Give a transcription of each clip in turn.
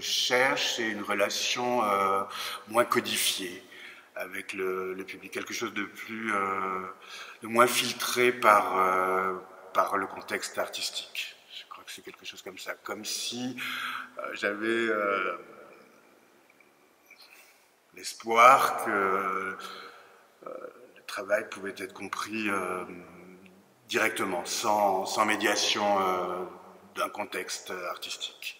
recherche, c'est une relation moins codifiée avec le, public, quelque chose de plus, de moins filtré par, par le contexte artistique. Je crois que c'est quelque chose comme ça, comme si j'avais l'espoir que le travail pouvait être compris directement, sans, sans médiation euh, d'un contexte artistique.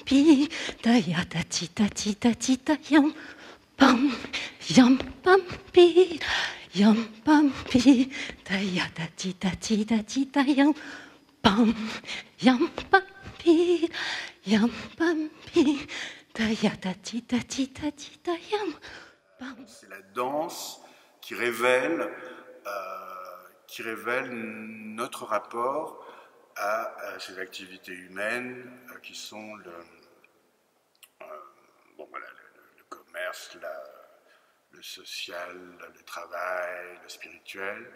pam pam pam pam pam pam pam pam pam pam pam pam pam pam pam pam pi pam pam pam ta ri ta ri ta ti pam ta ya ta yam pam yam pam pi yam pam pi. Ta ya ta chi ta chi ta chi ta yam pam yam pam pi yam pam pi. Ta ya ta chi ta chi ta chi ta yam C'est la danse qui révèle, euh, qui révèle notre rapport à, ces activités humaines euh, qui sont le, le, social, le travail, le spirituel.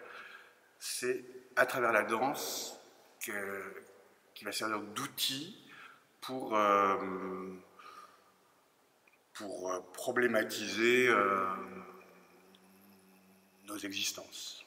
C'est à travers la danse qui va servir d'outil pour pour euh, problématiser euh, nos existences.